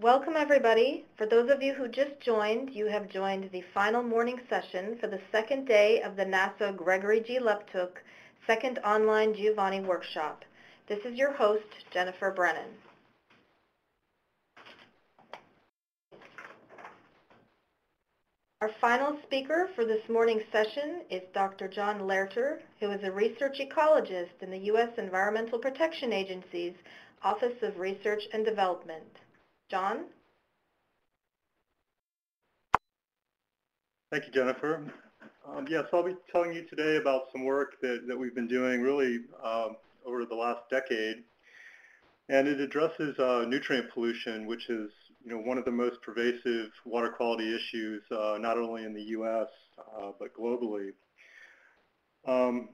Welcome everybody. For those of you who just joined, you have joined the final morning session for the second day of the NASA Gregory G. Leptoukh second online Giovanni workshop. This is your host, Jennifer Brennan. Our final speaker for this morning's session is Dr. John Lehrter, who is a research ecologist in the U.S. Environmental Protection Agency's Office of Research and Development. John? Thank you, Jennifer. Um, yes, I'll be telling you today about some work that, that we've been doing really um, over the last decade. And it addresses uh, nutrient pollution, which is you know, one of the most pervasive water quality issues, uh, not only in the U.S., uh, but globally. Um,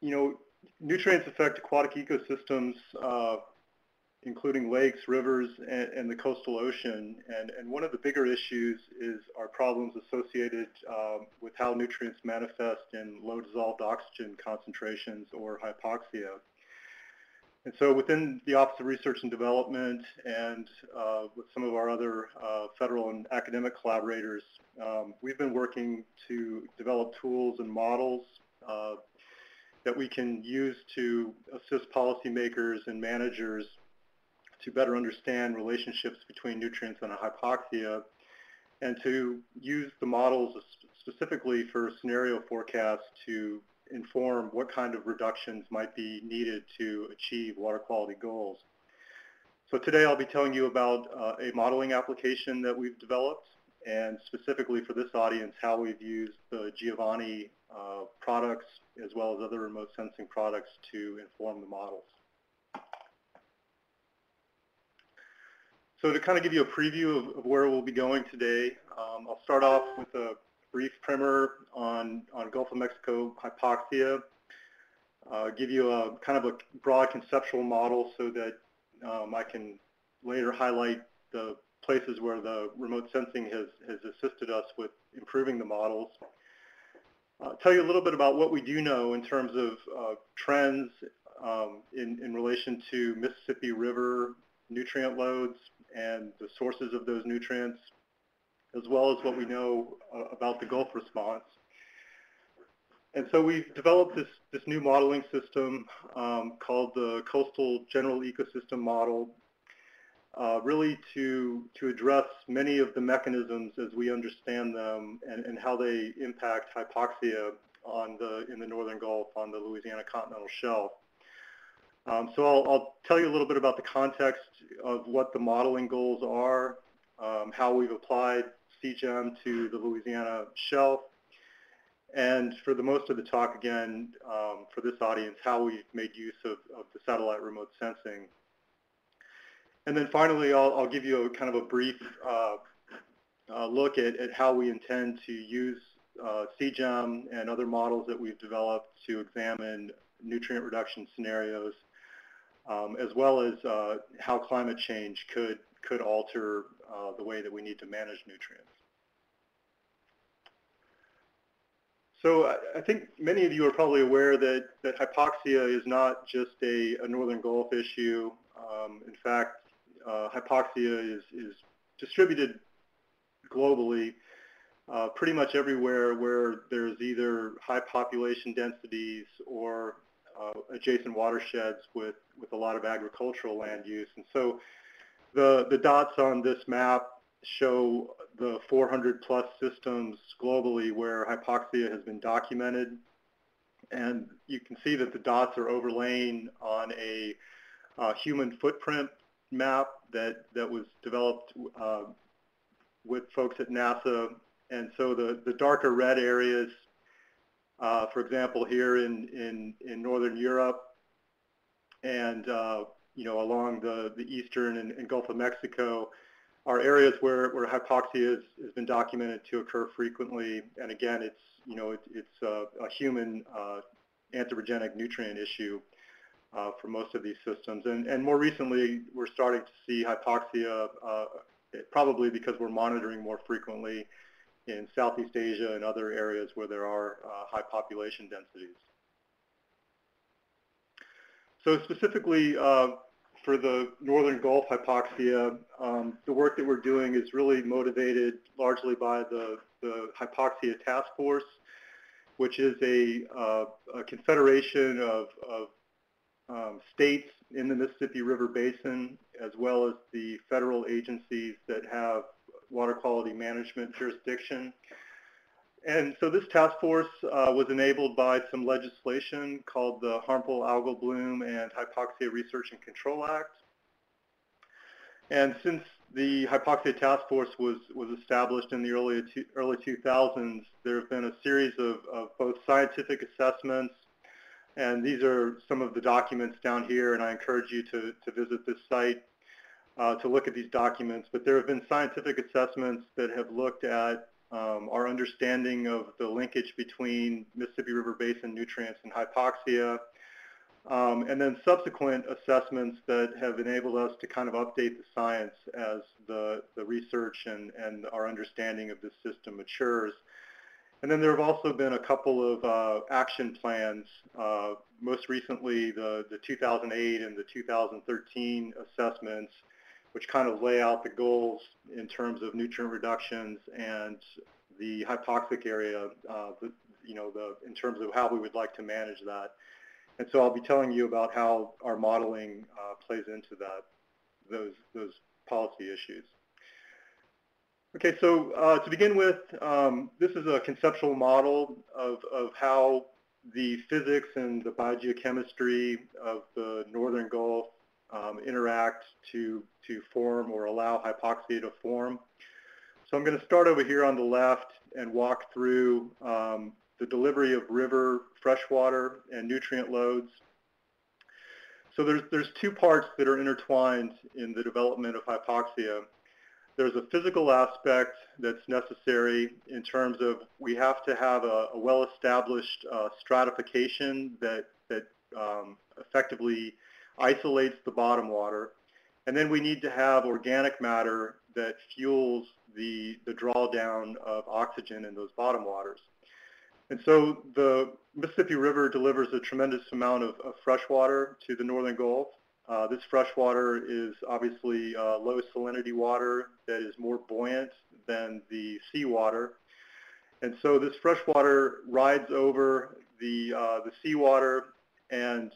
you know, nutrients affect aquatic ecosystems, uh, including lakes, rivers, and, and, the coastal ocean. And, and one of the bigger issues is our problems associated um, with how nutrients manifest in low dissolved oxygen concentrations or hypoxia. And so within the Office of Research and Development and uh, with some of our other uh, federal and academic collaborators, um, we've been working to develop tools and models uh, that we can use to assist policymakers and managers to better understand relationships between nutrients and hypoxia and to use the models specifically for scenario forecasts to inform what kind of reductions might be needed to achieve water quality goals. So today I'll be telling you about uh, a modeling application that we've developed and specifically for this audience how we've used the Giovanni uh, products as well as other remote sensing products to inform the models. So to kind of give you a preview of, of where we'll be going today, um, I'll start off with a brief primer on, on Gulf of Mexico hypoxia, uh, give you a kind of a broad conceptual model so that um, I can later highlight the places where the remote sensing has, has assisted us with improving the models. Uh, tell you a little bit about what we do know in terms of uh, trends um, in, in relation to Mississippi River nutrient loads and the sources of those nutrients, as well as what we know uh, about the Gulf response. And so we've developed this, this new modeling system um, called the Coastal General Ecosystem Model, uh, really to, to address many of the mechanisms as we understand them and, and how they impact hypoxia on the, in the Northern Gulf on the Louisiana continental shelf. Um, so I'll, I'll, tell you a little bit about the context of what the modeling goals are, um, how we've applied CGEM to the Louisiana shelf, and for the most of the talk again, um, for this audience, how we've made use of, of, the satellite remote sensing. And then finally, I'll, I'll give you a kind of a brief uh, uh, look at, at, how we intend to use uh, CGEM and other models that we've developed to examine nutrient reduction scenarios um, as well as uh, how climate change could, could alter uh, the way that we need to manage nutrients. So I think many of you are probably aware that, that hypoxia is not just a, a Northern Gulf issue. Um, in fact, uh, hypoxia is, is distributed globally uh, pretty much everywhere where there's either high population densities or adjacent watersheds with, with a lot of agricultural land use. And so the, the dots on this map show the 400 plus systems globally where hypoxia has been documented. And you can see that the dots are overlaying on a uh, human footprint map that, that was developed uh, with folks at NASA. And so the, the darker red areas uh, for example, here in, in, in Northern Europe and, uh, you know, along the, the eastern and, and, Gulf of Mexico are areas where, where hypoxia has, has been documented to occur frequently. And again, it's, you know, it, it's a, a human uh, anthropogenic nutrient issue uh, for most of these systems. And, and more recently, we're starting to see hypoxia uh, probably because we're monitoring more frequently in Southeast Asia and other areas where there are uh, high population densities. So specifically uh, for the Northern Gulf hypoxia, um, the work that we're doing is really motivated largely by the, the Hypoxia Task Force, which is a, uh, a confederation of, of um, states in the Mississippi River Basin, as well as the federal agencies that have water quality management jurisdiction. And so this task force uh, was enabled by some legislation called the Harmful Algal Bloom and Hypoxia Research and Control Act. And since the Hypoxia Task Force was, was established in the early, early 2000s, there have been a series of, of both scientific assessments, and these are some of the documents down here, and I encourage you to, to visit this site uh, to look at these documents. But there have been scientific assessments that have looked at um, our understanding of the linkage between Mississippi River Basin nutrients and hypoxia, um, and then subsequent assessments that have enabled us to kind of update the science as the, the research and, and our understanding of this system matures. And then there have also been a couple of uh, action plans, uh, most recently the, the 2008 and the 2013 assessments which kind of lay out the goals in terms of nutrient reductions and the hypoxic area, uh, the, you know, the, in terms of how we would like to manage that. And so I'll be telling you about how our modeling uh, plays into that, those, those policy issues. Okay, so uh, to begin with, um, this is a conceptual model of, of how the physics and the biogeochemistry of the Northern Gulf um, interact to, to form or allow hypoxia to form. So I'm going to start over here on the left and walk through um, the delivery of river freshwater and nutrient loads. So there's, there's two parts that are intertwined in the development of hypoxia. There's a physical aspect that's necessary in terms of we have to have a, a well-established uh, stratification that, that um, effectively isolates the bottom water. And then we need to have organic matter that fuels the, the drawdown of oxygen in those bottom waters. And so the Mississippi River delivers a tremendous amount of, of fresh water to the northern Gulf. Uh, this fresh water is obviously uh, low salinity water that is more buoyant than the seawater. And so this fresh water rides over the, uh, the seawater and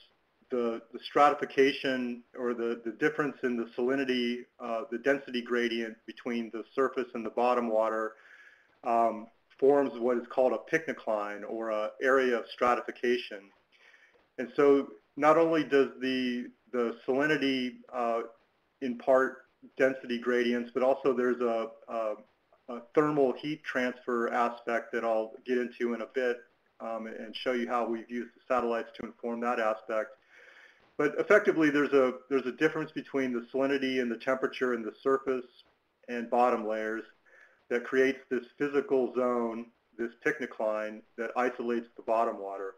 the, the stratification or the, the difference in the salinity, uh, the density gradient between the surface and the bottom water um, forms what is called a pycnocline or an area of stratification. And so not only does the, the salinity uh, impart density gradients, but also there's a, a, a, thermal heat transfer aspect that I'll get into in a bit um, and show you how we've used the satellites to inform that aspect. But effectively, there's a, there's a difference between the salinity and the temperature in the surface and bottom layers that creates this physical zone, this pycnocline, that isolates the bottom water.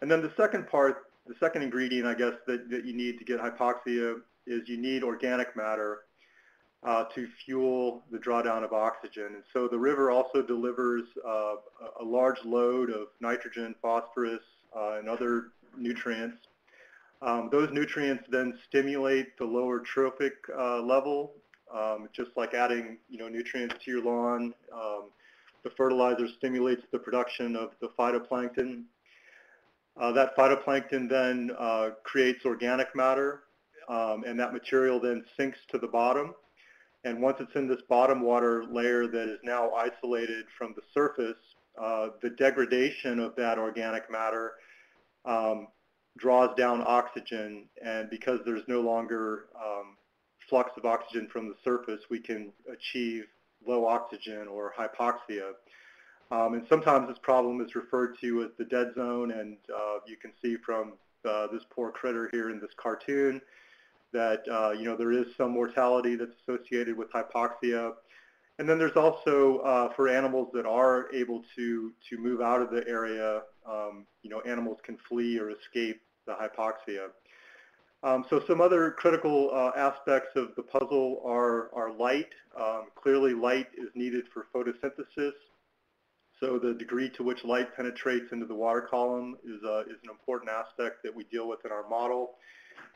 And then the second part, the second ingredient, I guess, that, that you need to get hypoxia is you need organic matter uh, to fuel the drawdown of oxygen. And so the river also delivers uh, a large load of nitrogen, phosphorus, uh, and other nutrients um, those nutrients then stimulate the lower trophic uh, level, um, just like adding you know, nutrients to your lawn. Um, the fertilizer stimulates the production of the phytoplankton. Uh, that phytoplankton then uh, creates organic matter, um, and that material then sinks to the bottom. And once it's in this bottom water layer that is now isolated from the surface, uh, the degradation of that organic matter um, draws down oxygen, and because there's no longer um, flux of oxygen from the surface, we can achieve low oxygen or hypoxia. Um, and sometimes this problem is referred to as the dead zone, and uh, you can see from uh, this poor critter here in this cartoon that uh, you know there is some mortality that's associated with hypoxia. And then there's also uh, for animals that are able to to move out of the area, um, you know, animals can flee or escape the hypoxia. Um, so some other critical uh, aspects of the puzzle are, are light. Um, clearly light is needed for photosynthesis. So the degree to which light penetrates into the water column is, uh, is an important aspect that we deal with in our model.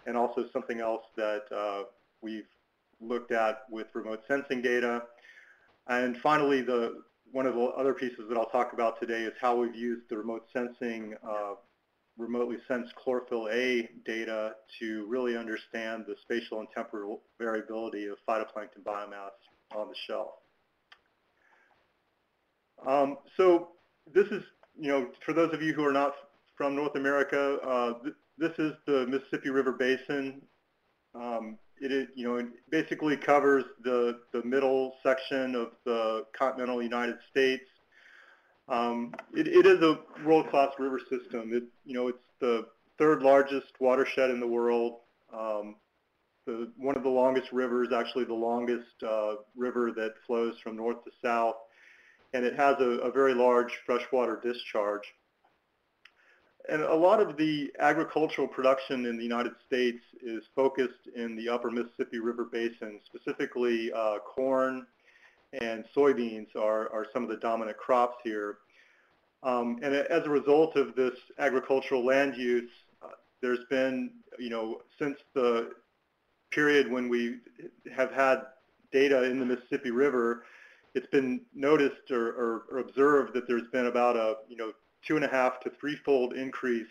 and also something else that uh, we've looked at with remote sensing data. And finally, the one of the other pieces that I'll talk about today is how we've used the remote sensing, uh, remotely sensed chlorophyll A data to really understand the spatial and temporal variability of phytoplankton biomass on the shelf. Um, so this is, you know, for those of you who are not from North America, uh, th this is the Mississippi River Basin. Um, it you know, it basically covers the, the middle section of the continental United States. Um, it, it is a world-class river system. It, you know, it's the third largest watershed in the world. Um, the, one of the longest rivers, actually the longest uh, river that flows from north to south, and it has a, a very large freshwater discharge. And a lot of the agricultural production in the United States is focused in the upper Mississippi River Basin, specifically uh, corn and soybeans are, are some of the dominant crops here. Um, and as a result of this agricultural land use, uh, there's been, you know, since the period when we have had data in the Mississippi River, it's been noticed or, or, or observed that there's been about a, you know, two and a half to threefold increase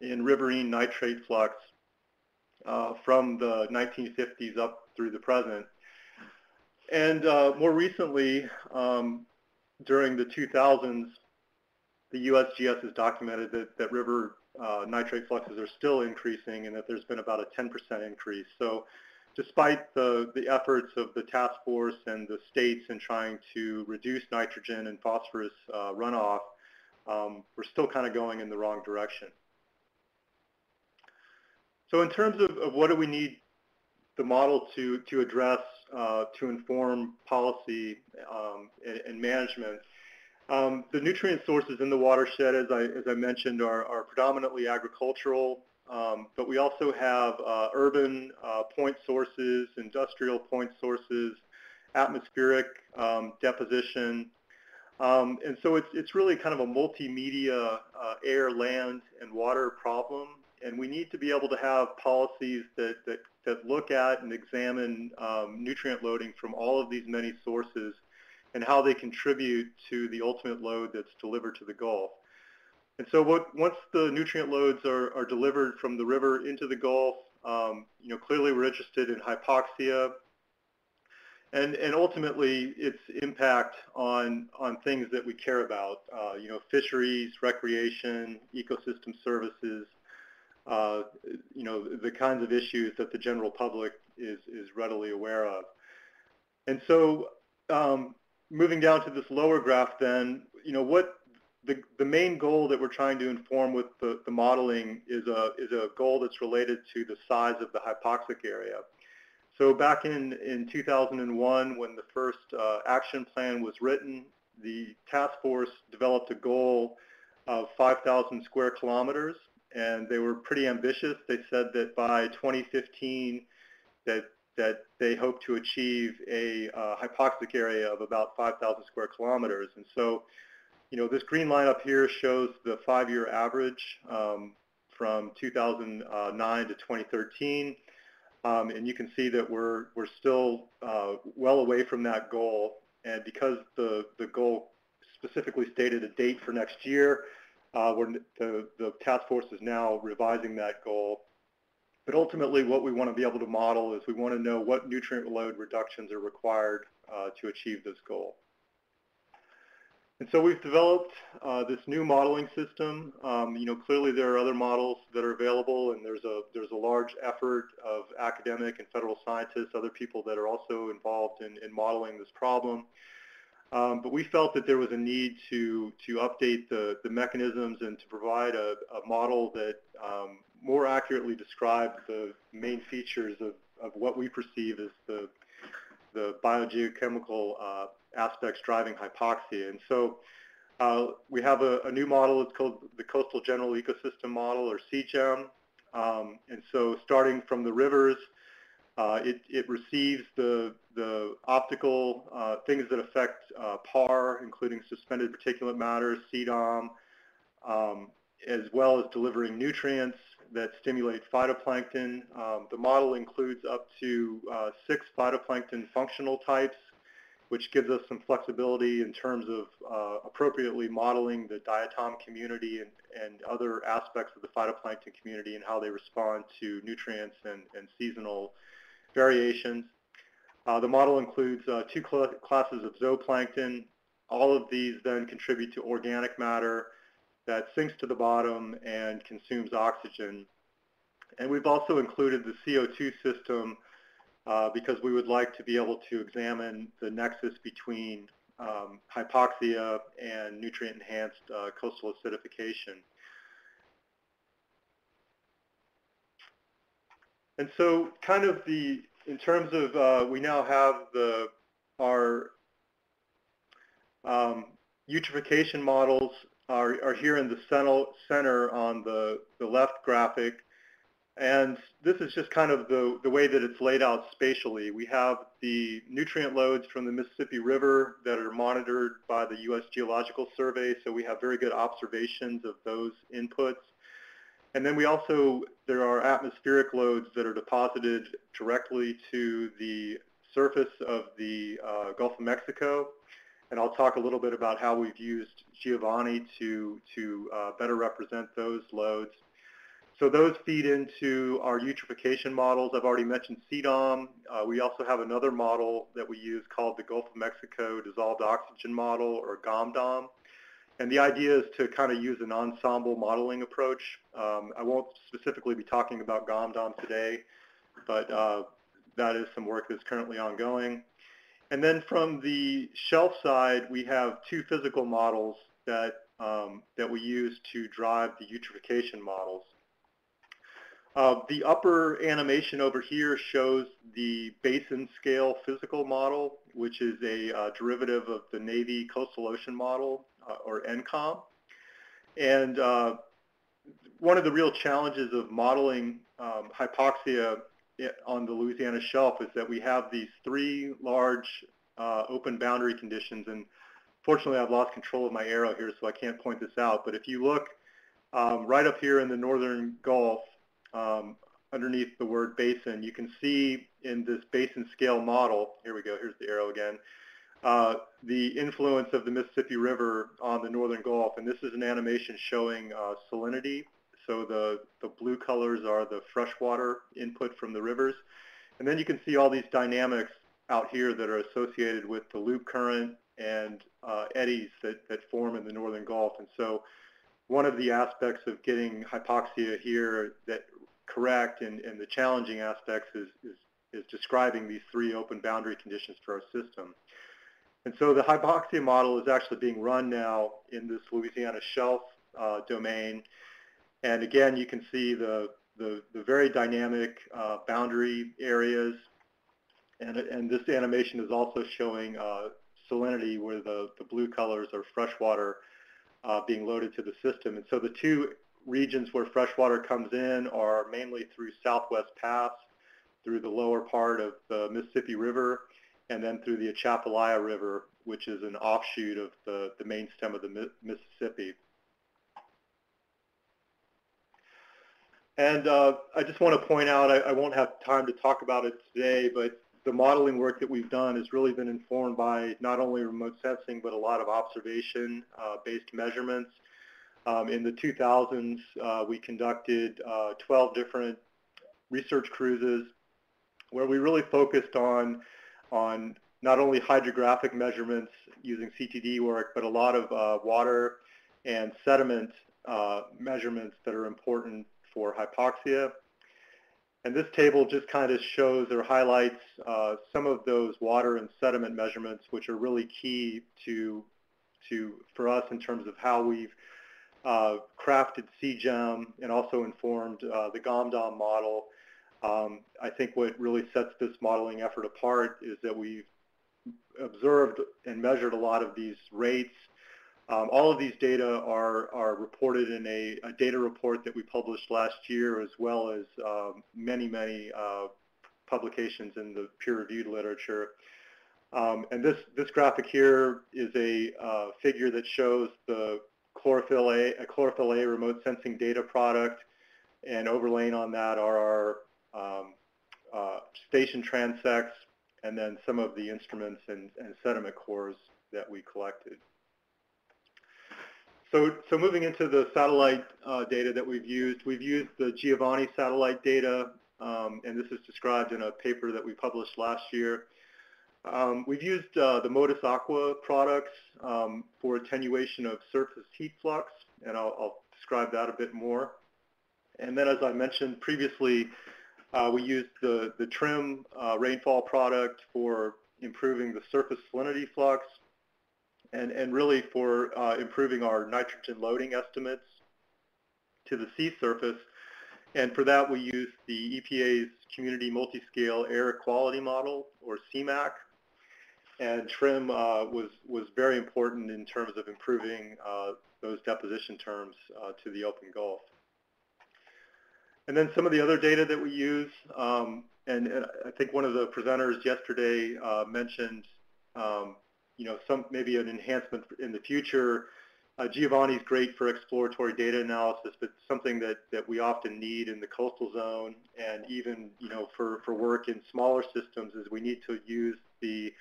in riverine nitrate flux uh, from the 1950s up through the present. And uh, more recently, um, during the 2000s, the USGS has documented that, that river uh, nitrate fluxes are still increasing and that there's been about a 10% increase. So despite the, the efforts of the task force and the states in trying to reduce nitrogen and phosphorus uh, runoff, um, we're still kind of going in the wrong direction. So in terms of, of what do we need the model to, to address, uh, to inform policy um, and, and, management, um, the nutrient sources in the watershed, as I, as I mentioned, are, are predominantly agricultural, um, but we also have uh, urban uh, point sources, industrial point sources, atmospheric um, deposition, um, and so it's, it's really kind of a multimedia uh, air, land, and water problem. And we need to be able to have policies that, that, that look at and examine um, nutrient loading from all of these many sources and how they contribute to the ultimate load that's delivered to the Gulf. And so what, once the nutrient loads are, are delivered from the river into the Gulf, um, you know, clearly we're interested in hypoxia, and, and ultimately its impact on, on things that we care about, uh, you know, fisheries, recreation, ecosystem services, uh, you know, the kinds of issues that the general public is, is readily aware of. And so um, moving down to this lower graph then, you know, what the, the main goal that we're trying to inform with the, the modeling is a, is a goal that's related to the size of the hypoxic area. So back in, in 2001, when the first uh, action plan was written, the task force developed a goal of 5,000 square kilometers, and they were pretty ambitious. They said that by 2015, that that they hope to achieve a uh, hypoxic area of about 5,000 square kilometers. And so, you know, this green line up here shows the five-year average um, from 2009 to 2013. Um, and you can see that we're, we're still uh, well away from that goal. And because the, the goal specifically stated a date for next year, uh, the, the task force is now revising that goal. But ultimately, what we want to be able to model is we want to know what nutrient load reductions are required uh, to achieve this goal. And so we've developed uh, this new modeling system. Um, you know, clearly there are other models that are available, and there's a there's a large effort of academic and federal scientists, other people that are also involved in, in modeling this problem. Um, but we felt that there was a need to to update the the mechanisms and to provide a, a model that um, more accurately described the main features of, of what we perceive as the the biogeochemical uh, aspects driving hypoxia. And so uh, we have a, a, new model. It's called the Coastal General Ecosystem Model, or CGEM. Um, and so starting from the rivers, uh, it, it, receives the, the optical uh, things that affect uh, PAR, including suspended particulate matter, CDOM, um, as well as delivering nutrients that stimulate phytoplankton. Um, the model includes up to uh, six phytoplankton functional types, which gives us some flexibility in terms of uh, appropriately modeling the diatom community and, and other aspects of the phytoplankton community and how they respond to nutrients and, and seasonal variations. Uh, the model includes uh, two cl classes of zooplankton. All of these then contribute to organic matter that sinks to the bottom and consumes oxygen. And we've also included the CO2 system uh, because we would like to be able to examine the nexus between um, hypoxia and nutrient-enhanced uh, coastal acidification. And so kind of the, in terms of, uh, we now have the, our um, eutrophication models are, are here in the center on the, the left graphic. And this is just kind of the, the way that it's laid out spatially. We have the nutrient loads from the Mississippi River that are monitored by the U.S. Geological Survey, so we have very good observations of those inputs. And then we also, there are atmospheric loads that are deposited directly to the surface of the uh, Gulf of Mexico and I'll talk a little bit about how we've used Giovanni to, to uh, better represent those loads. So those feed into our eutrophication models. I've already mentioned CDOM. Uh, we also have another model that we use called the Gulf of Mexico Dissolved Oxygen Model, or GOMDOM. And the idea is to kind of use an ensemble modeling approach. Um, I won't specifically be talking about GOMDOM today, but uh, that is some work that's currently ongoing. And then from the shelf side, we have two physical models that, um, that we use to drive the eutrophication models. Uh, the upper animation over here shows the basin scale physical model, which is a uh, derivative of the Navy Coastal Ocean Model, uh, or NCOM. And uh, one of the real challenges of modeling um, hypoxia on the Louisiana shelf is that we have these three large uh, open boundary conditions. And fortunately, I've lost control of my arrow here, so I can't point this out. But if you look um, right up here in the northern Gulf, um, underneath the word basin, you can see in this basin scale model, here we go, here's the arrow again, uh, the influence of the Mississippi River on the northern Gulf. And this is an animation showing uh, salinity so the, the blue colors are the freshwater input from the rivers. And then you can see all these dynamics out here that are associated with the loop current and uh, eddies that, that form in the northern Gulf. And so one of the aspects of getting hypoxia here that correct and, and the challenging aspects is, is, is describing these three open boundary conditions for our system. And so the hypoxia model is actually being run now in this Louisiana shelf uh, domain. And again, you can see the, the, the very dynamic uh, boundary areas. And, and this animation is also showing uh, salinity where the, the blue colors are freshwater uh, being loaded to the system. And so the two regions where freshwater comes in are mainly through Southwest Pass, through the lower part of the Mississippi River, and then through the Atchafalaya River, which is an offshoot of the, the main stem of the Mississippi. And uh, I just want to point out, I, I, won't have time to talk about it today, but the modeling work that we've done has really been informed by not only remote sensing, but a lot of observation-based uh, measurements. Um, in the 2000s, uh, we conducted uh, 12 different research cruises where we really focused on, on not only hydrographic measurements using CTD work, but a lot of uh, water and sediment uh, measurements that are important for hypoxia. And this table just kind of shows or highlights uh, some of those water and sediment measurements, which are really key to, to for us in terms of how we've uh, crafted CGEM and also informed uh, the GOMDOM model. Um, I think what really sets this modeling effort apart is that we've observed and measured a lot of these rates um, all of these data are, are reported in a, a, data report that we published last year, as well as um, many, many uh, publications in the peer-reviewed literature. Um, and this, this graphic here is a uh, figure that shows the chlorophyll A, a chlorophyll A remote sensing data product, and overlaying on that are our um, uh, station transects, and then some of the instruments and, and sediment cores that we collected. So, so moving into the satellite uh, data that we've used, we've used the Giovanni satellite data, um, and this is described in a paper that we published last year. Um, we've used uh, the MODIS Aqua products um, for attenuation of surface heat flux, and I'll, I'll, describe that a bit more. And then as I mentioned previously, uh, we used the, the TRMM uh, rainfall product for improving the surface salinity flux and, and really for uh, improving our nitrogen loading estimates to the sea surface. And for that, we use the EPA's Community Multi-Scale Air Quality Model, or CMAQ. And TRMM uh, was, was very important in terms of improving uh, those deposition terms uh, to the open Gulf. And then some of the other data that we use, um, and, and, I think one of the presenters yesterday uh, mentioned um, you know, some maybe an enhancement in the future. Uh, Giovanni is great for exploratory data analysis, but something that, that we often need in the coastal zone and even, you know, for, for work in smaller systems is we need to use the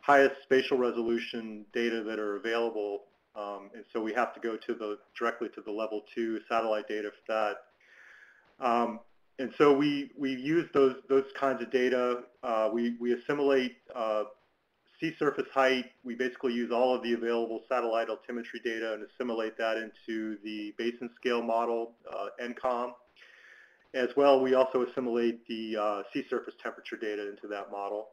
highest spatial resolution data that are available. Um, and so we have to go to the directly to the level two satellite data for that. Um, and so we, we use those, those kinds of data. Uh, we, we assimilate uh, sea surface height, we basically use all of the available satellite altimetry data and assimilate that into the basin scale model, uh, NCOM. As well, we also assimilate the uh, sea surface temperature data into that model.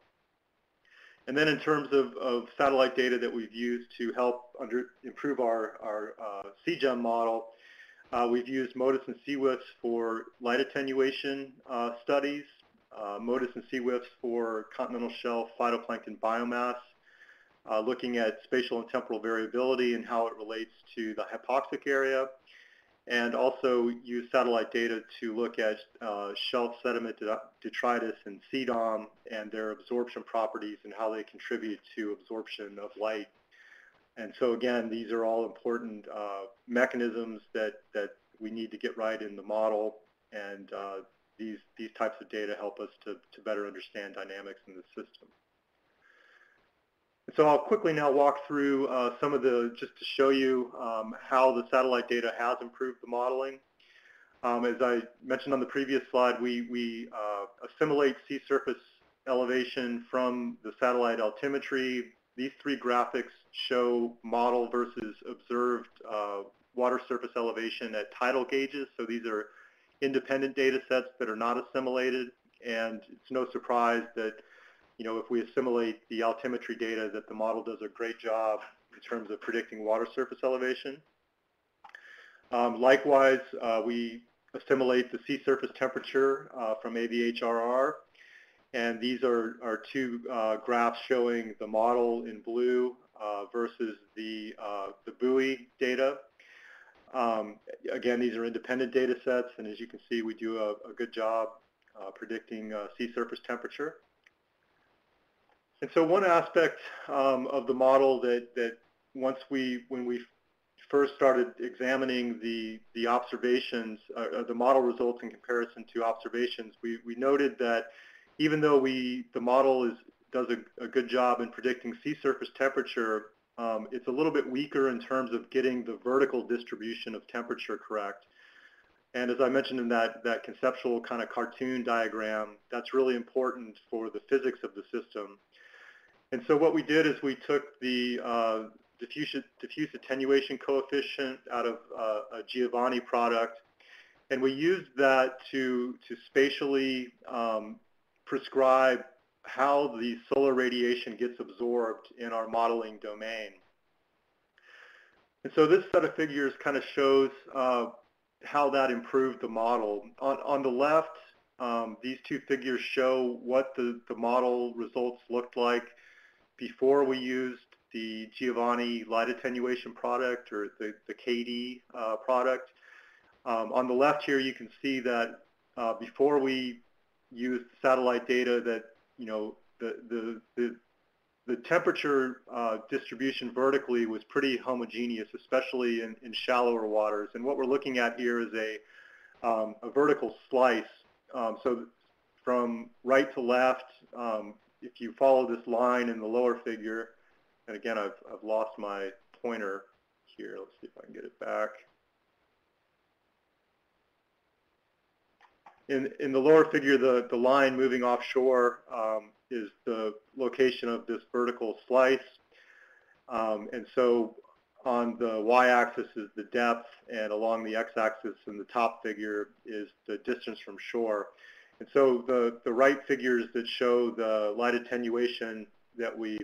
And then in terms of, of satellite data that we've used to help under, improve our, our uh, CGEM model, uh, we've used MODIS and SeaWiFS for light attenuation uh, studies uh, MODIS and SeaWiFS for continental shelf phytoplankton biomass, uh, looking at spatial and temporal variability and how it relates to the hypoxic area, and also use satellite data to look at uh, shelf sediment detritus and CDOM and their absorption properties and how they contribute to absorption of light. And so again, these are all important uh, mechanisms that, that we need to get right in the model and uh, these, these types of data help us to, to better understand dynamics in the system. And so I'll quickly now walk through uh, some of the, just to show you um, how the satellite data has improved the modeling. Um, as I mentioned on the previous slide, we, we uh, assimilate sea surface elevation from the satellite altimetry. These three graphics show model versus observed uh, water surface elevation at tidal gauges. So these are independent data sets that are not assimilated, and it's no surprise that, you know, if we assimilate the altimetry data, that the model does a great job in terms of predicting water surface elevation. Um, likewise, uh, we assimilate the sea surface temperature uh, from AVHRR, and these are, are two uh, graphs showing the model in blue uh, versus the, uh, the buoy data um, again, these are independent data sets, and as you can see, we do a, a good job uh, predicting uh, sea surface temperature. And so one aspect um, of the model that, that once we, when we first started examining the, the observations, uh, the model results in comparison to observations, we, we noted that even though we, the model is, does a, a good job in predicting sea surface temperature, um, it's a little bit weaker in terms of getting the vertical distribution of temperature correct. And as I mentioned in that, that conceptual kind of cartoon diagram, that's really important for the physics of the system. And so what we did is we took the uh, diffuse, diffuse attenuation coefficient out of uh, a Giovanni product, and we used that to, to spatially um, prescribe how the solar radiation gets absorbed in our modeling domain. And so this set of figures kind of shows uh, how that improved the model. On, on the left, um, these two figures show what the, the model results looked like before we used the Giovanni light attenuation product or the, the KD uh, product. Um, on the left here, you can see that uh, before we used satellite data that you know, the, the, the, the temperature uh, distribution vertically was pretty homogeneous, especially in, in shallower waters. And what we're looking at here is a, um, a vertical slice. Um, so from right to left, um, if you follow this line in the lower figure, and again, I've, I've lost my pointer here. Let's see if I can get it back. In, in the lower figure, the, the line moving offshore um, is the location of this vertical slice. Um, and so on the y-axis is the depth, and along the x-axis in the top figure is the distance from shore. And so the, the right figures that show the light attenuation that we,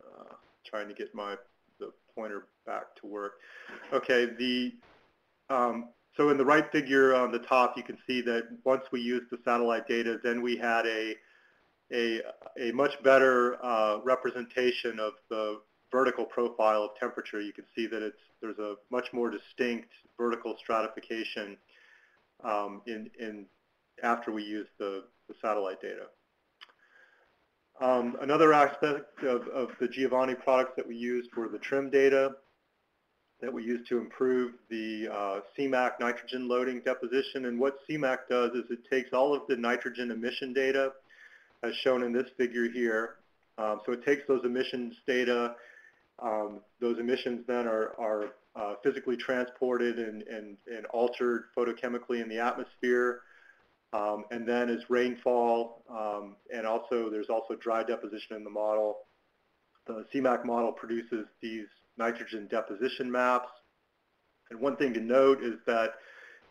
uh, trying to get my the pointer back to work. Okay, the um, so in the right figure on the top, you can see that once we used the satellite data, then we had a a, a much better uh, representation of the vertical profile of temperature. You can see that it's there's a much more distinct vertical stratification um, in, in after we use the, the satellite data. Um, another aspect of, of the Giovanni products that we used were the TRMM data that we use to improve the uh, CMAQ nitrogen loading deposition. And what CMAQ does is it takes all of the nitrogen emission data as shown in this figure here. Um, so it takes those emissions data. Um, those emissions then are, are uh, physically transported and, and, and, altered photochemically in the atmosphere. Um, and then as rainfall, um, and also there's also dry deposition in the model. The CMAQ model produces these nitrogen deposition maps. And one thing to note is that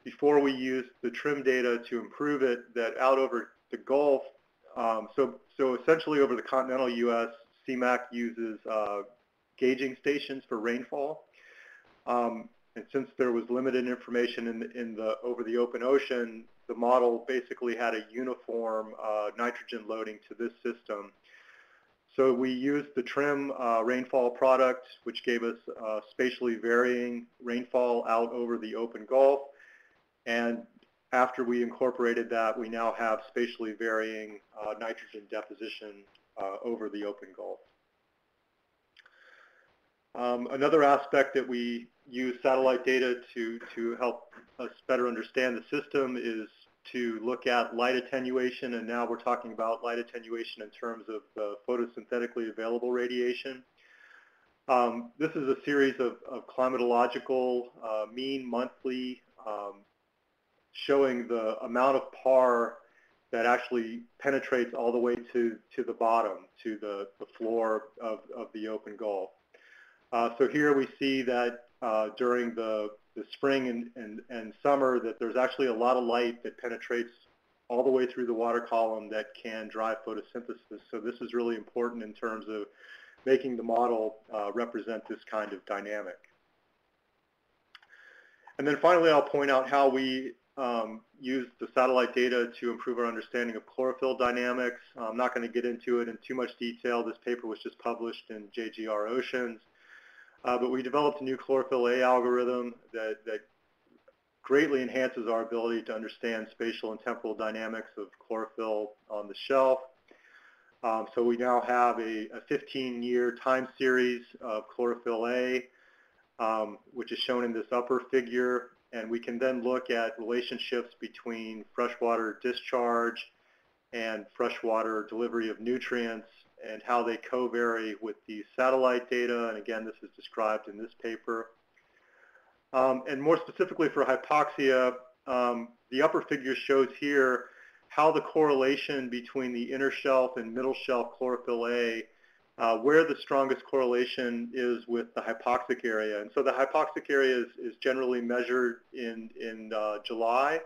before we used the TRMM data to improve it, that out over the Gulf, um, so, so essentially over the continental U.S., CMAQ uses uh, gauging stations for rainfall. Um, and since there was limited information in the, in the over the open ocean, the model basically had a uniform uh, nitrogen loading to this system. So we used the TRMM uh, rainfall product, which gave us uh, spatially varying rainfall out over the open Gulf. And after we incorporated that, we now have spatially varying uh, nitrogen deposition uh, over the open Gulf. Um, another aspect that we use satellite data to, to help us better understand the system is to look at light attenuation, and now we're talking about light attenuation in terms of uh, photosynthetically available radiation. Um, this is a series of, of climatological uh, mean monthly um, showing the amount of PAR that actually penetrates all the way to, to the bottom, to the, the floor of, of the open Gulf. Uh, so here we see that uh, during the, the spring and, and, and summer that there's actually a lot of light that penetrates all the way through the water column that can drive photosynthesis. So this is really important in terms of making the model uh, represent this kind of dynamic. And then finally, I'll point out how we um, use the satellite data to improve our understanding of chlorophyll dynamics. I'm not going to get into it in too much detail. This paper was just published in JGR Oceans. Uh, but we developed a new chlorophyll A algorithm that, that greatly enhances our ability to understand spatial and temporal dynamics of chlorophyll on the shelf. Um, so we now have a 15-year time series of chlorophyll A, um, which is shown in this upper figure. And we can then look at relationships between freshwater discharge and freshwater delivery of nutrients and how they co-vary with the satellite data. And again, this is described in this paper. Um, and more specifically for hypoxia, um, the upper figure shows here how the correlation between the inner shelf and middle shelf chlorophyll A, uh, where the strongest correlation is with the hypoxic area. And so the hypoxic area is, is generally measured in, in uh, July.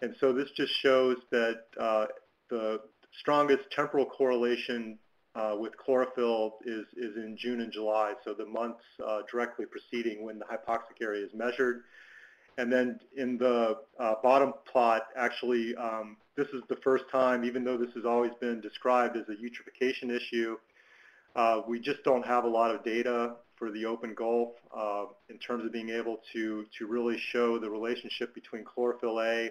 And so this just shows that uh, the strongest temporal correlation uh, with chlorophyll is, is in June and July, so the months uh, directly preceding when the hypoxic area is measured. And then in the uh, bottom plot, actually, um, this is the first time, even though this has always been described as a eutrophication issue, uh, we just don't have a lot of data for the open Gulf uh, in terms of being able to, to really show the relationship between chlorophyll A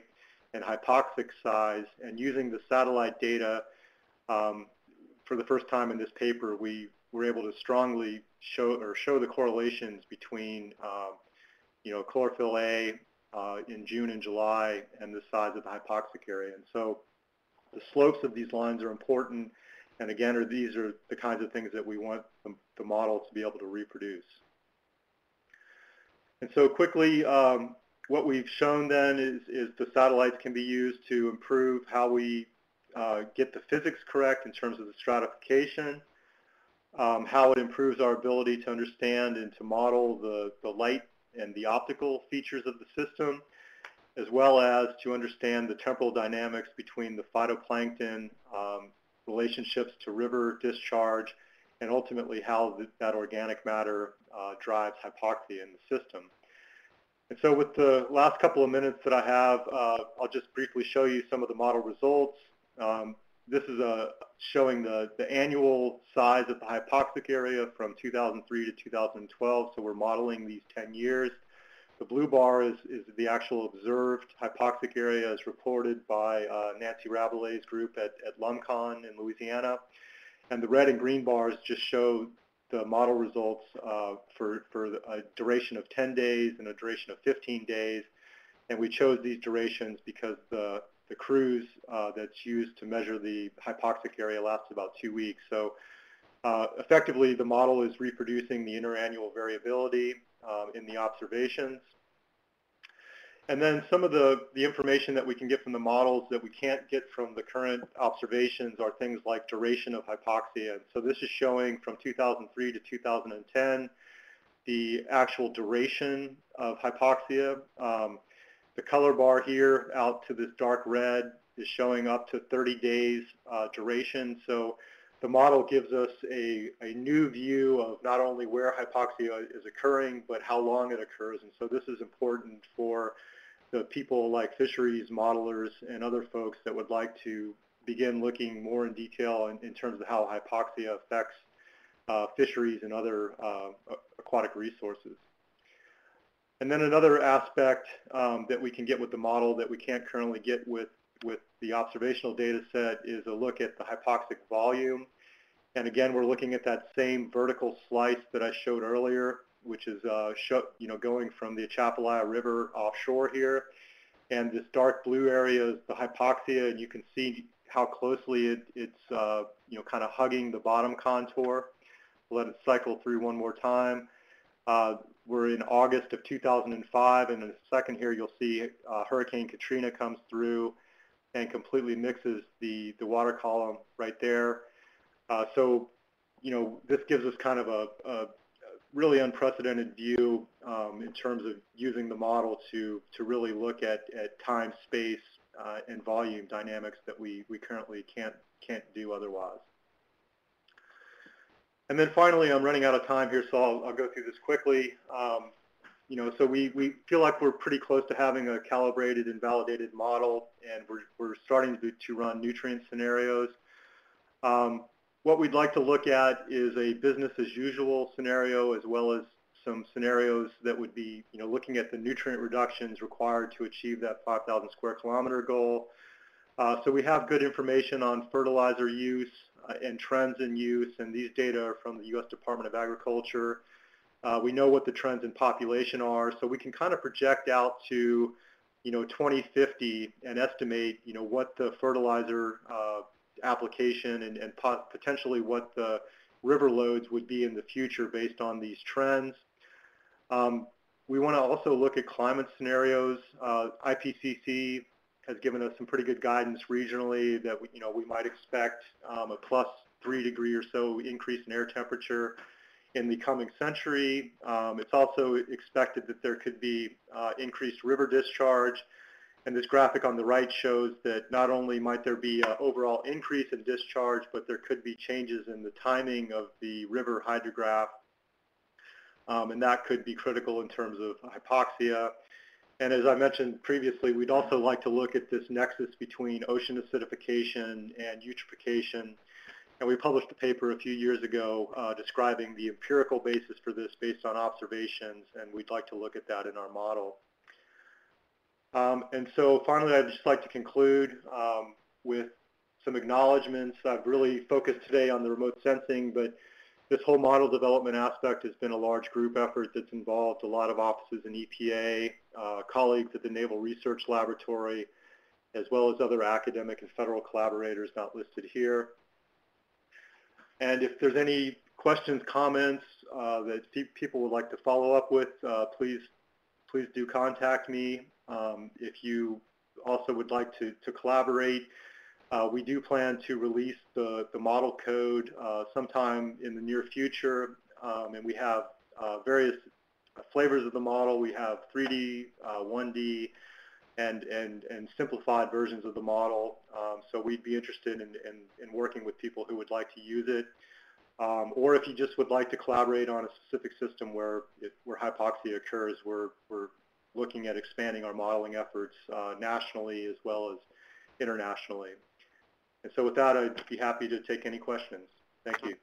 and hypoxic size. And using the satellite data, um, for the first time in this paper, we were able to strongly show or show the correlations between, uh, you know, chlorophyll A uh, in June and July and the size of the hypoxic area. And so the slopes of these lines are important. And again, are, these are the kinds of things that we want the, the model to be able to reproduce. And so quickly, um, what we've shown then is, is the satellites can be used to improve how we uh, get the physics correct in terms of the stratification, um, how it improves our ability to understand and to model the, the light and the optical features of the system, as well as to understand the temporal dynamics between the phytoplankton um, relationships to river discharge, and ultimately how the, that organic matter uh, drives hypoxia in the system. And so with the last couple of minutes that I have, uh, I'll just briefly show you some of the model results. Um, this is a, showing the, the annual size of the hypoxic area from 2003 to 2012. So we're modeling these 10 years. The blue bar is, is the actual observed hypoxic area as reported by uh, Nancy Rabalais's group at, at LUMCON in Louisiana. And the red and green bars just show the model results uh, for, for a duration of 10 days and a duration of 15 days. And we chose these durations because the, the cruise uh, that's used to measure the hypoxic area lasts about two weeks. So uh, effectively, the model is reproducing the interannual variability um, in the observations. And then some of the, the information that we can get from the models that we can't get from the current observations are things like duration of hypoxia. So this is showing from 2003 to 2010 the actual duration of hypoxia. Um, the color bar here out to this dark red is showing up to 30 days uh, duration. So the model gives us a, a new view of not only where hypoxia is occurring, but how long it occurs. And so this is important for the people like fisheries modelers and other folks that would like to begin looking more in detail in, in terms of how hypoxia affects uh, fisheries and other uh, aquatic resources. And then another aspect um, that we can get with the model that we can't currently get with, with the observational data set is a look at the hypoxic volume. And again, we're looking at that same vertical slice that I showed earlier which is uh, you know going from the Atchafalaya River offshore here. And this dark blue area is the hypoxia, and you can see how closely it, it's uh, you know kind of hugging the bottom contour. Let it cycle through one more time. Uh, we're in August of 2005, and in a second here you'll see uh, Hurricane Katrina comes through and completely mixes the, the water column right there. Uh, so, you know, this gives us kind of a, a really unprecedented view um, in terms of using the model to, to really look at, at time, space, uh, and volume dynamics that we, we currently can't, can't do otherwise. And then finally, I'm running out of time here, so I'll, I'll go through this quickly. Um, you know, so we, we feel like we're pretty close to having a calibrated and validated model, and we're, we're starting to, to run nutrient scenarios. Um, what we'd like to look at is a business as usual scenario as well as some scenarios that would be, you know, looking at the nutrient reductions required to achieve that 5,000 square kilometer goal. Uh, so we have good information on fertilizer use and trends in use, and these data are from the U.S. Department of Agriculture. Uh, we know what the trends in population are, so we can kind of project out to, you know, 2050 and estimate, you know, what the fertilizer uh, application and, and potentially what the river loads would be in the future based on these trends. Um, we want to also look at climate scenarios. Uh, IPCC has given us some pretty good guidance regionally that we, you know we might expect um, a plus three degree or so increase in air temperature in the coming century. Um, it's also expected that there could be uh, increased river discharge and this graphic on the right shows that not only might there be an overall increase in discharge, but there could be changes in the timing of the river hydrograph. Um, and that could be critical in terms of hypoxia. And as I mentioned previously, we'd also like to look at this nexus between ocean acidification and eutrophication. And we published a paper a few years ago uh, describing the empirical basis for this based on observations, and we'd like to look at that in our model. Um, and so finally, I'd just like to conclude um, with some acknowledgments. I've really focused today on the remote sensing, but this whole model development aspect has been a large group effort that's involved a lot of offices in EPA, uh, colleagues at the Naval Research Laboratory, as well as other academic and federal collaborators not listed here. And if there's any questions, comments uh, that people would like to follow up with, uh, please please do contact me. Um, if you also would like to, to collaborate, we do plan to release the, the model code uh, sometime in the near future, um, and we have uh, various flavors of the model. We have 3D, 1D, uh, and, and, and simplified versions of the model. Um, so we'd be interested in, in, in, working with people who would like to use it. Um, or if you just would like to collaborate on a specific system where, it, where hypoxia occurs, we're, we're looking at expanding our modeling efforts uh, nationally as well as internationally. And so with that, I'd be happy to take any questions. Thank you.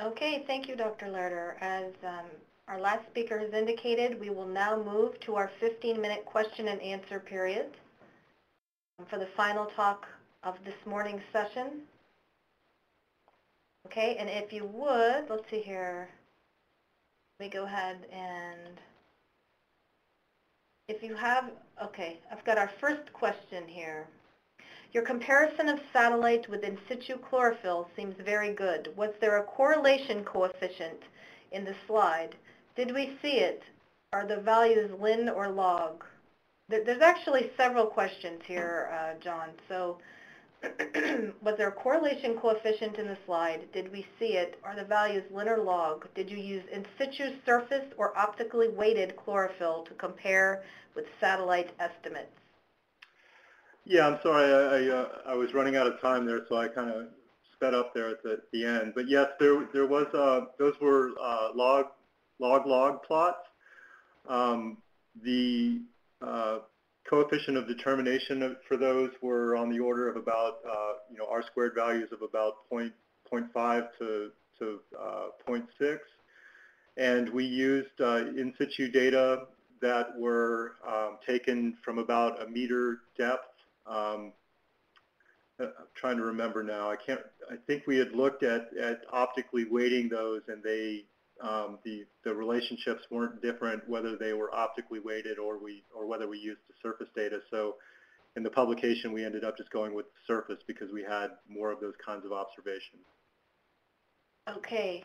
Okay, thank you, Dr. Lehrter. As um, our last speaker has indicated, we will now move to our 15-minute question and answer period for the final talk of this morning's session. Okay, and if you would, let's see here. Me go ahead and if you have, okay, I've got our first question here. Your comparison of satellite with in situ chlorophyll seems very good. Was there a correlation coefficient in the slide? Did we see it? Are the values ln or log? There's actually several questions here, uh, John. So was there a correlation coefficient in the slide? Did we see it? Are the values ln or log? Did you use in situ surface or optically weighted chlorophyll to compare with satellite estimates? Yeah, I'm sorry. I, I, uh, I was running out of time there, so I kind of sped up there at the, the end. But yes, there there was uh, those were uh, log log log plots. Um, the uh, coefficient of determination for those were on the order of about uh, you know r squared values of about point, 0.5 to to uh, 0.6, and we used in situ data that were um, taken from about a meter depth um, uh, I'm trying to remember now. I can't. I think we had looked at, at optically weighting those, and they um, the the relationships weren't different whether they were optically weighted or we or whether we used the surface data. So in the publication, we ended up just going with the surface because we had more of those kinds of observations. Okay.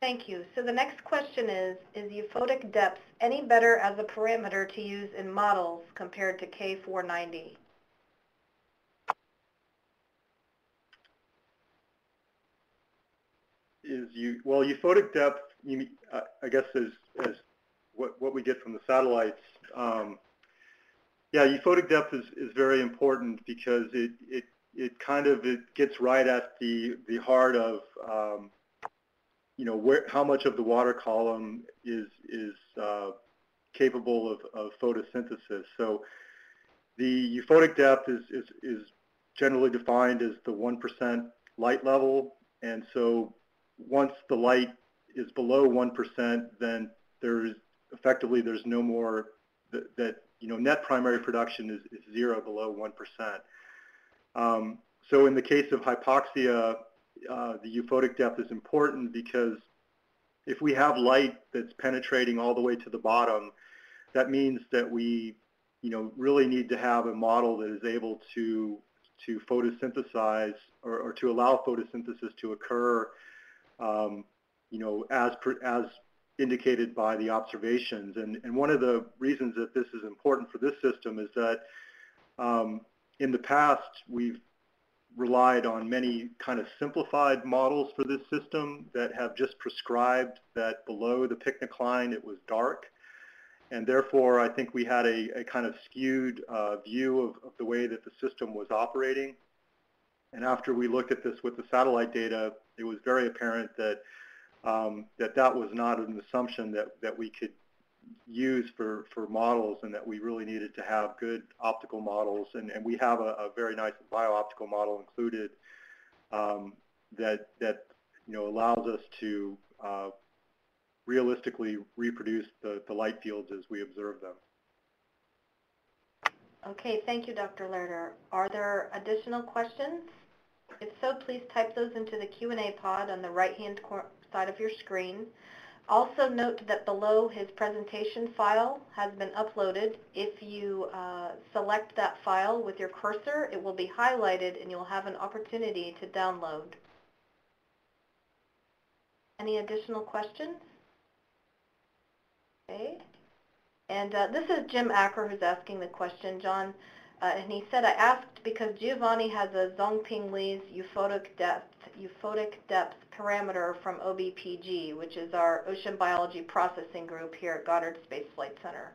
Thank you. So the next question is, is euphotic depth any better as a parameter to use in models compared to K490? Is you well, euphotic depth, you, uh, I guess, is, is what, what we get from the satellites. Um, yeah, euphotic depth is, is very important because it, it, it kind of it gets right at the, the heart of um, you know, where, how much of the water column is, is uh, capable of, of photosynthesis. So the euphotic depth is, is, is generally defined as the 1% light level. And so once the light is below 1%, then there's effectively there's no more that, you know net primary production is, is zero below 1%. Um, so in the case of hypoxia, uh, the euphotic depth is important because if we have light that's penetrating all the way to the bottom, that means that we, you know, really need to have a model that is able to to photosynthesize or, or to allow photosynthesis to occur, um, you know, as as indicated by the observations. And, and one of the reasons that this is important for this system is that um, in the past we've relied on many kind of simplified models for this system that have just prescribed that below the pycnocline it was dark. And therefore, I think we had a, a kind of skewed uh, view of, of, the way that the system was operating. And after we looked at this with the satellite data, it was very apparent that um, that, that was not an assumption that, that we could use for, for models and that we really needed to have good optical models. And, and we have a, a very nice bio-optical model included um, that, that you know, allows us to uh, realistically reproduce the, the light fields as we observe them. Okay, thank you, Dr. Lerner. Are there additional questions? If so, please type those into the Q&A pod on the right-hand side of your screen. Also note that below his presentation file has been uploaded. If you uh, select that file with your cursor, it will be highlighted and you'll have an opportunity to download. Any additional questions? Okay. And uh, this is Jim Acker who's asking the question, John. Uh, and he said, I asked because Giovanni has a Zhongping Lee's euphotic depth, euphotic depth parameter from OBPG, which is our ocean biology processing group here at Goddard Space Flight Center.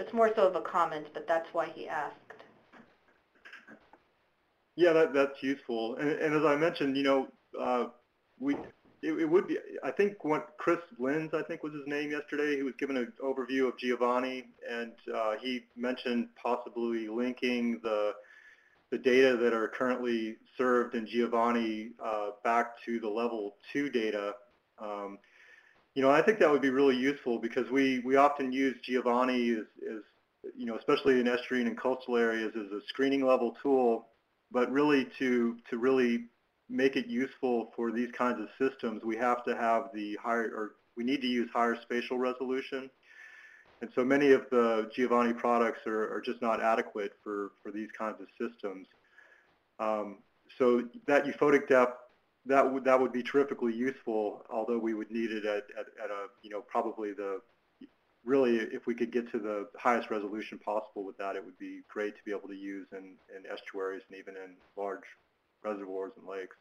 It's more so of a comment, but that's why he asked. Yeah, that, that's useful. And, and as I mentioned, you know, uh, we it, it, would be, I think what Chris Lynnes, I think was his name yesterday, he was given an overview of Giovanni, and uh, he mentioned possibly linking the, the data that are currently served in Giovanni uh, back to the level two data. Um, you know, I think that would be really useful because we, we often use Giovanni as, as, you know, especially in estuarine and coastal areas as a screening level tool, but really to, to really make it useful for these kinds of systems, we have to have the higher, or we need to use higher spatial resolution. And so many of the Giovanni products are, are just not adequate for, for these kinds of systems. Um, so that euphotic depth, that would, that would be terrifically useful, although we would need it at, at, at a, you know, probably the, really if we could get to the highest resolution possible with that, it would be great to be able to use in, in estuaries and even in large reservoirs and lakes.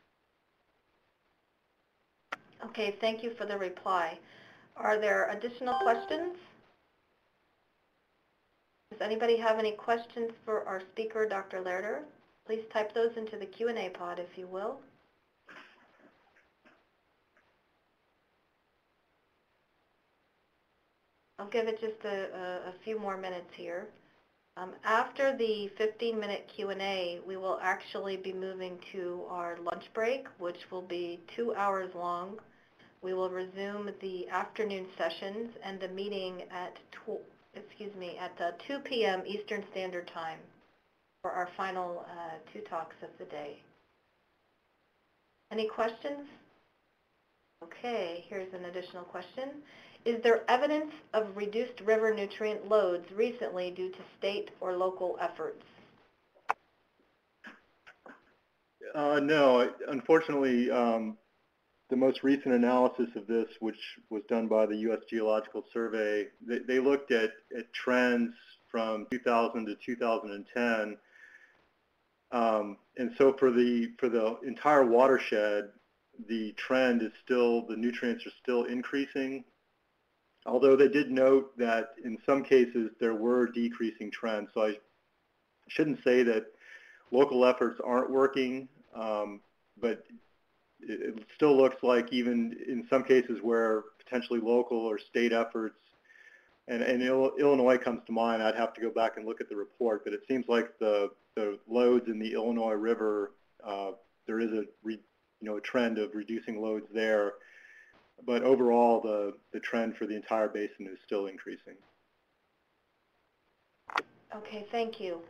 Okay, thank you for the reply. Are there additional questions? Does anybody have any questions for our speaker, Dr. Lehrter? Please type those into the Q&A pod, if you will. I'll give it just a, a, a few more minutes here. Um, after the 15-minute Q&A, we will actually be moving to our lunch break, which will be two hours long. We will resume the afternoon sessions and the meeting at excuse me at uh, 2 p.m. Eastern Standard Time for our final uh, two talks of the day. Any questions? Okay, here's an additional question. Is there evidence of reduced river nutrient loads recently due to state or local efforts? Uh, no, unfortunately, um, the most recent analysis of this, which was done by the U.S. Geological Survey, they, they looked at, at, trends from 2000 to 2010. Um, and so for the, for the entire watershed, the trend is still, the nutrients are still increasing although they did note that in some cases there were decreasing trends. So I shouldn't say that local efforts aren't working, um, but it, still looks like even in some cases where potentially local or state efforts, and, and Illinois comes to mind, I'd have to go back and look at the report, but it seems like the, the loads in the Illinois River, uh, there is a re, you know a trend of reducing loads there but overall, the, the trend for the entire basin is still increasing. Okay, thank you.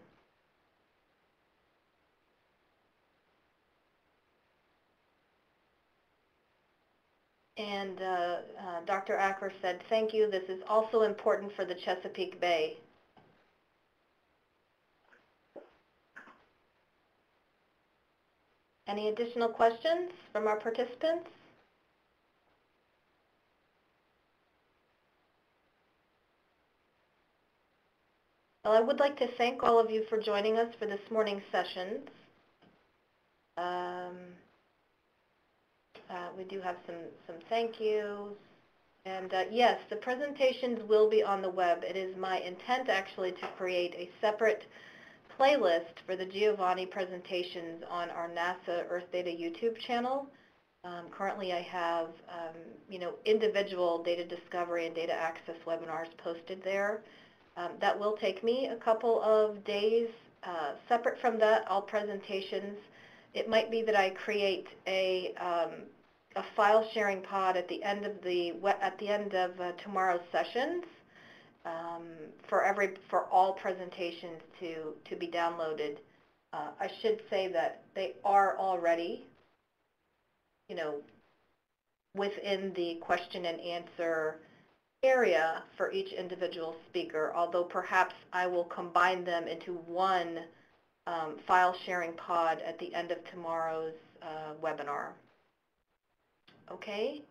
And uh, uh, Dr. Acker said, thank you. This is also important for the Chesapeake Bay. Any additional questions from our participants? Well, I would like to thank all of you for joining us for this morning's sessions. Um, uh, we do have some, some thank yous. And uh, yes, the presentations will be on the web. It is my intent actually to create a separate playlist for the Giovanni presentations on our NASA Earthdata YouTube channel. Um, currently I have, um, you know, individual data discovery and data access webinars posted there. Um, that will take me a couple of days. Uh, separate from that, all presentations, it might be that I create a, um, a file sharing pod at the end of the at the end of uh, tomorrow's sessions. um, for every, for all presentations to, to be downloaded. Uh, I should say that they are already, you know, within the question and answer area for each individual speaker, although perhaps I will combine them into one um, file sharing pod at the end of tomorrow's uh, webinar. Okay?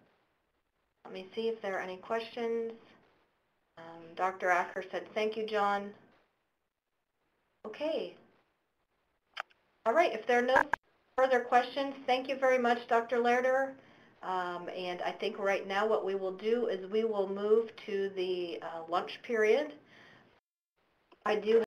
Let me see if there are any questions. Um, Dr. Acker said, thank you, John. Okay. All right, if there are no further questions, thank you very much, Dr. Lehrter. Um, and I think right now what we will do is we will move to the uh, lunch period. I do